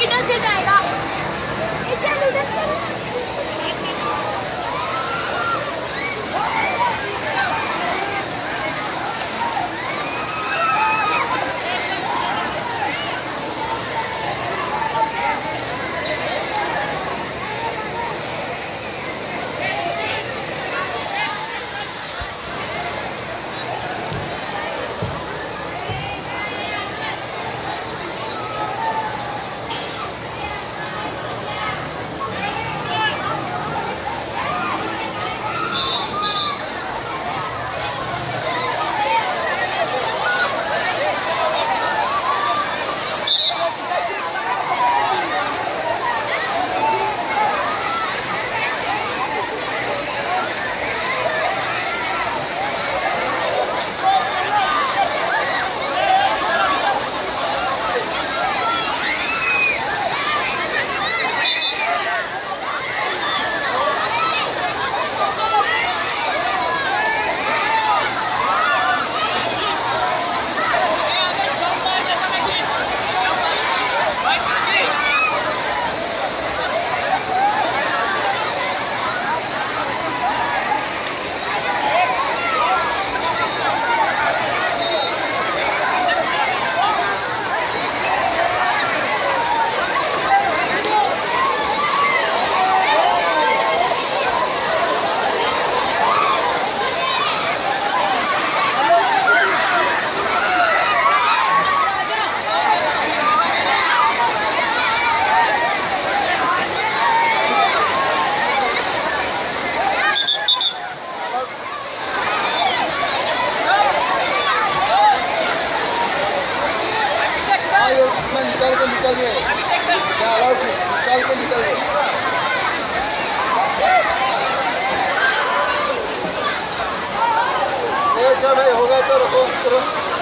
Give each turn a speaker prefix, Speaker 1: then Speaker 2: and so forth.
Speaker 1: किधर से जाएगा
Speaker 2: निकल गए निकाल
Speaker 3: के निकल गए हो गया तो रखो तुरंत